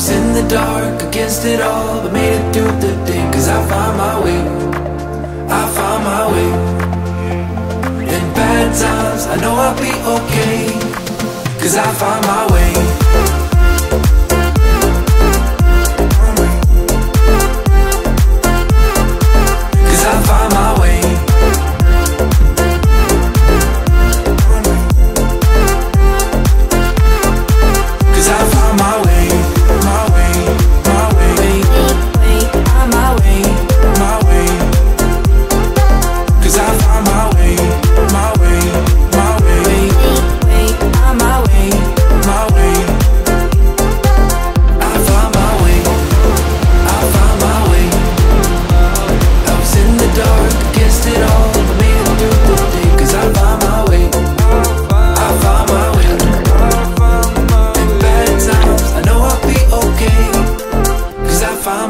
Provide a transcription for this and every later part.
Was in the dark against it all, but made it through the day. Cause I found my way, I found my way. In bad times, I know I'll be okay. Cause I found my way.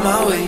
my way.